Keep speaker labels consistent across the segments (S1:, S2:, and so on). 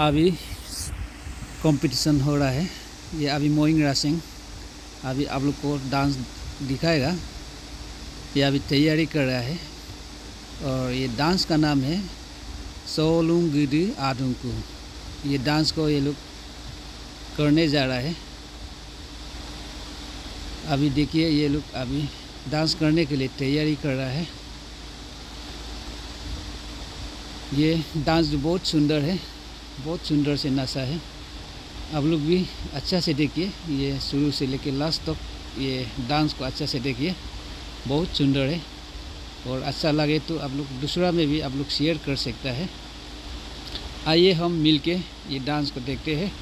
S1: अभी कंपटीशन हो रहा है। ये अभी मोइंग रासिंग अभी आप लोग को डांस दिखाएगा। ये अभी तैयारी कर रहा है। और ये डांस का नाम है सोलुंग गिडी आदुंकू। ये डांस को ये लोग करने जा रहा है। अभी देखिए, ये लोग अभी डांस करने के लिए तैयारी कर रहा है। ये डांस बहुत सुंदर है। बहुत सुंदर से नशा है। आप लोग भी अच्छा से देखिए, ये शुरू से लेकर लास्ट तक ये डांस को अच्छा से देखिए। बहुत सुंदर है और अच्छा लगे तो आप लोग दूसरा में भी आप लोग शेयर कर सकता है। आइए हम मिलके ये डांस को देखते हैं।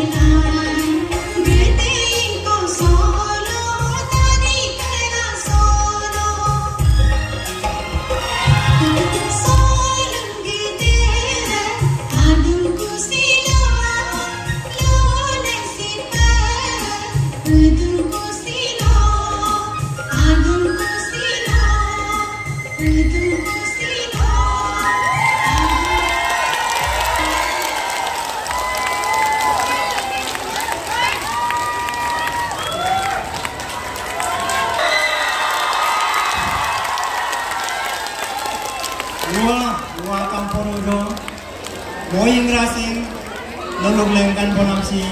S2: every time. Tua Wa Kamponudo Moing Racing si, Lengkan Ponamsi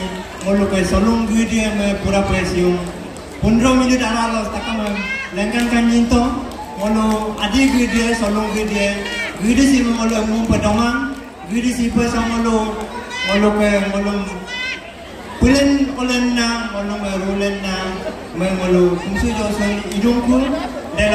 S2: Molukai Solung Gudi Me Pura Presium Pundro Minut Aralo Takam Lengkan Kan Yinto Molu Adi Gudi Solung Gudi Gudi Si Molu Mum Pedongan Gudi Si Pesa Molu Molu Ke Molu Pulen olen na, molong merulen na, memolu kumsu josun hidungku dalam